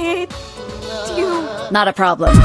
hate you. Not a problem.